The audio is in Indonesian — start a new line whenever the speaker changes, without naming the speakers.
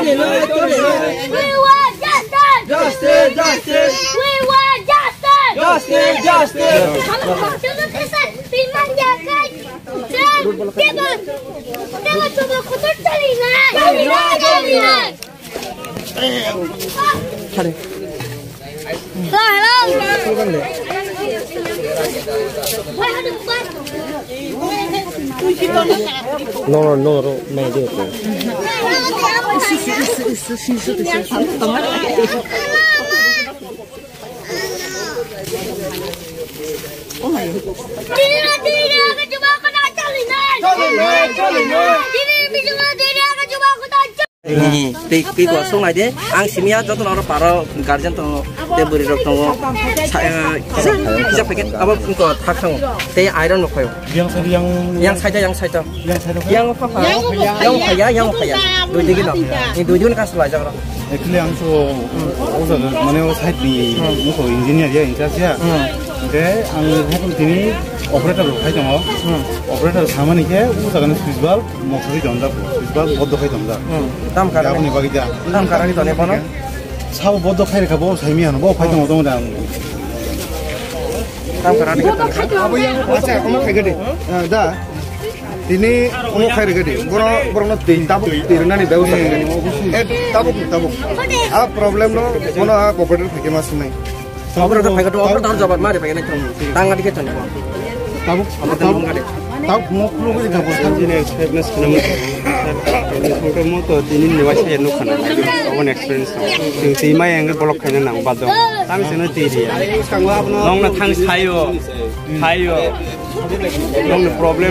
Justice!
We want justice! Justice! We want justice! Justice!
Justice!
Hello,
hello. 弄弄弄，
没得的。
妈妈，
妈妈，妈妈。哦，妈呀！弟
弟弟弟，我只买个那长链。
ini tiki langsung aja ang sini aja tuh orang para guardian tuh dia beri rok tuh saya bisa pakai apa pun tuh tak tuh teh iron mau kau
yang yang yang saja
yang saja
yang
apa yang yang kaya yang kaya dua jadi loh ini dua jadi kan aja orang
Actually, ang so, also, mana side ni, muko engineer ya, interest ya. दे आं हुकुम दिनि अपारेटर लखाय दङ अपारेटर थामानि के उ जागोन सुइसबाल मखरि दन्दा सुइसबाल बद्द खाय दन्दा
दाम कारा आंनि
बागि दा दाम कारा कि दने बनो साव बद्द खाय रेखा बो सायमि आनो बो खाय दङ दङ दा
दाम कारा नि
आबै आं आसे कोनो खाय गदे दा दिनि उनो खाय रे गदे बर बरनो दै दाब दैरनानि बेवसा गदे ए दाब दाब आ प्रब्लेम नो कोनो आ अपारेटर थके मासु नै
Aku aku Tahu, tahu.
Nggak deh.
Tahu. kan sini
experience. Kena motor. Kalau ini experience bolak nang Long.
Long.
Long problem.